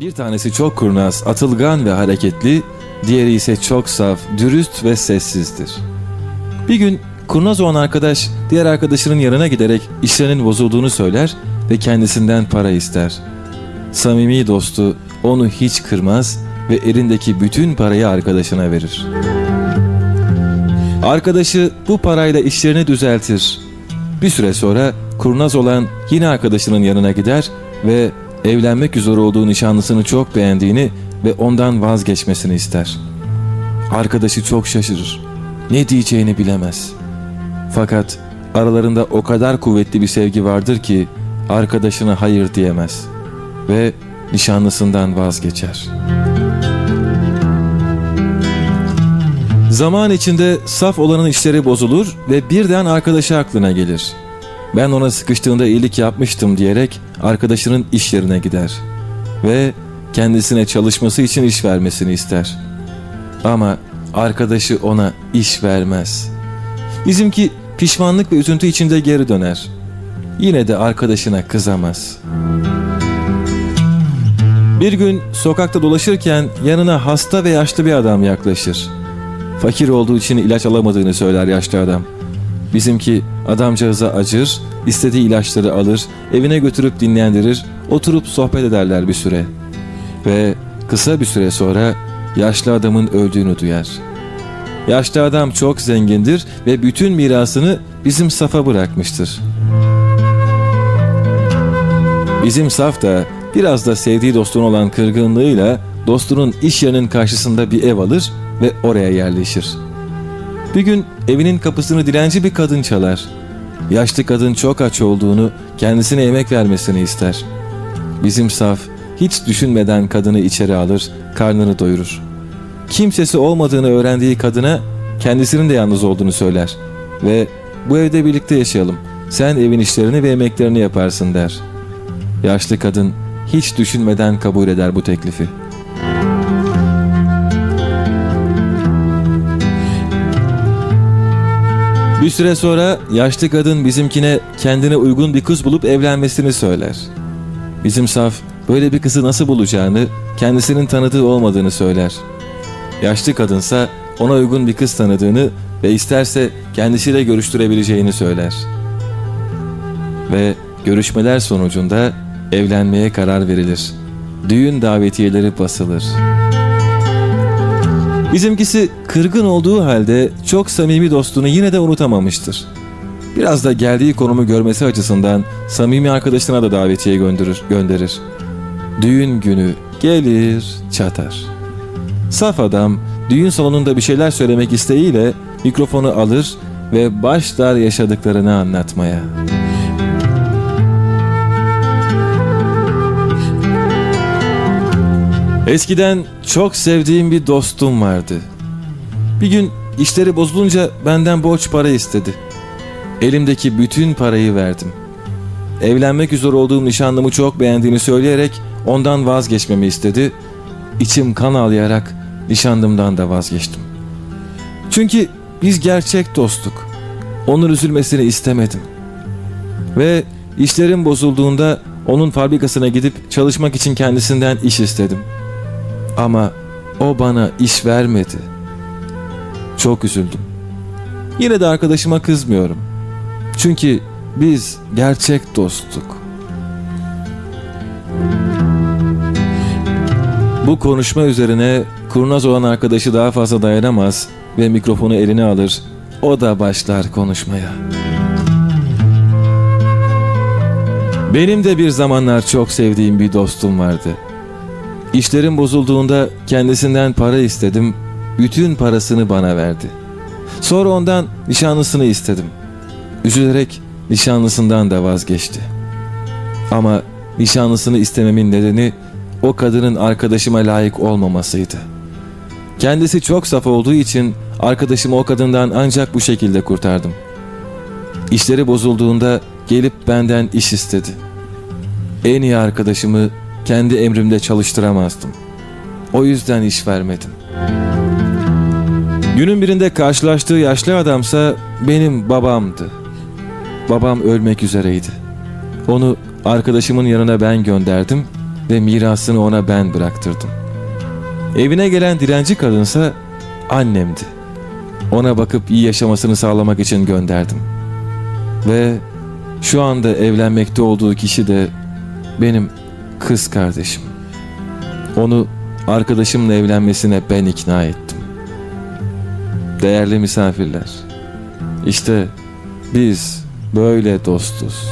Bir tanesi çok kurnaz, atılgan ve hareketli, diğeri ise çok saf, dürüst ve sessizdir. Bir gün kurnaz olan arkadaş diğer arkadaşının yanına giderek işlerinin bozulduğunu söyler ve kendisinden para ister. Samimi dostu onu hiç kırmaz ve elindeki bütün parayı arkadaşına verir. Arkadaşı bu parayla işlerini düzeltir. Bir süre sonra kurnaz olan yine arkadaşının yanına gider ve evlenmek üzere olduğu nişanlısını çok beğendiğini ve ondan vazgeçmesini ister. Arkadaşı çok şaşırır. Ne diyeceğini bilemez. Fakat aralarında o kadar kuvvetli bir sevgi vardır ki arkadaşına hayır diyemez ve nişanlısından vazgeçer. Zaman içinde saf olanın işleri bozulur ve birden arkadaşı aklına gelir. Ben ona sıkıştığında iyilik yapmıştım diyerek arkadaşının iş yerine gider ve kendisine çalışması için iş vermesini ister. Ama arkadaşı ona iş vermez. Bizimki pişmanlık ve üzüntü içinde geri döner. Yine de arkadaşına kızamaz. Bir gün sokakta dolaşırken yanına hasta ve yaşlı bir adam yaklaşır. Fakir olduğu için ilaç alamadığını söyler yaşlı adam. Bizimki adamcağıza acır, istediği ilaçları alır, evine götürüp dinlendirir, oturup sohbet ederler bir süre. Ve kısa bir süre sonra yaşlı adamın öldüğünü duyar. Yaşlı adam çok zengindir ve bütün mirasını bizim Saf'a bırakmıştır. Bizim Saf da biraz da sevdiği dostun olan kırgınlığıyla dostunun iş yerinin karşısında bir ev alır ve oraya yerleşir. Bir gün evinin kapısını dilenci bir kadın çalar. Yaşlı kadın çok aç olduğunu, kendisine yemek vermesini ister. Bizim saf hiç düşünmeden kadını içeri alır, karnını doyurur. Kimsesi olmadığını öğrendiği kadına kendisinin de yalnız olduğunu söyler ve bu evde birlikte yaşayalım. Sen evin işlerini ve yemeklerini yaparsın der. Yaşlı kadın hiç düşünmeden kabul eder bu teklifi. Bir süre sonra yaşlı kadın bizimkine kendine uygun bir kız bulup evlenmesini söyler. Bizim saf böyle bir kızı nasıl bulacağını, kendisinin tanıdığı olmadığını söyler. Yaşlı kadınsa ona uygun bir kız tanıdığını ve isterse kendisiyle görüştürebileceğini söyler. Ve görüşmeler sonucunda evlenmeye karar verilir. Düğün davetiyeleri basılır.'' Bizimkisi kırgın olduğu halde çok samimi dostunu yine de unutamamıştır. Biraz da geldiği konumu görmesi açısından samimi arkadaşına da davetiye gönderir. gönderir. Düğün günü gelir çatar. Saf adam düğün salonunda bir şeyler söylemek isteğiyle mikrofonu alır ve başlar yaşadıklarını anlatmaya. Eskiden çok sevdiğim bir dostum vardı. Bir gün işleri bozulunca benden borç para istedi. Elimdeki bütün parayı verdim. Evlenmek üzere olduğum nişanlımı çok beğendiğini söyleyerek ondan vazgeçmemi istedi. İçim kan ağlayarak nişanlımdan da vazgeçtim. Çünkü biz gerçek dostluk. Onun üzülmesini istemedim. Ve işlerim bozulduğunda onun fabrikasına gidip çalışmak için kendisinden iş istedim.'' Ama o bana iş vermedi. Çok üzüldüm. Yine de arkadaşıma kızmıyorum. Çünkü biz gerçek dostluk. Bu konuşma üzerine kurnaz olan arkadaşı daha fazla dayanamaz ve mikrofonu eline alır. O da başlar konuşmaya. Benim de bir zamanlar çok sevdiğim bir dostum vardı. İşlerim bozulduğunda kendisinden para istedim. Bütün parasını bana verdi. Sonra ondan nişanlısını istedim. Üzülerek nişanlısından da vazgeçti. Ama nişanlısını istememin nedeni o kadının arkadaşıma layık olmamasıydı. Kendisi çok saf olduğu için arkadaşımı o kadından ancak bu şekilde kurtardım. İşleri bozulduğunda gelip benden iş istedi. En iyi arkadaşımı kendi emrimde çalıştıramazdım. O yüzden iş vermedim. Günün birinde karşılaştığı yaşlı adamsa benim babamdı. Babam ölmek üzereydi. Onu arkadaşımın yanına ben gönderdim ve mirasını ona ben bıraktırdım. Evine gelen direnci kadınsa annemdi. Ona bakıp iyi yaşamasını sağlamak için gönderdim. Ve şu anda evlenmekte olduğu kişi de benim kız kardeşim. Onu arkadaşımla evlenmesine ben ikna ettim. Değerli misafirler, işte biz böyle dostuz.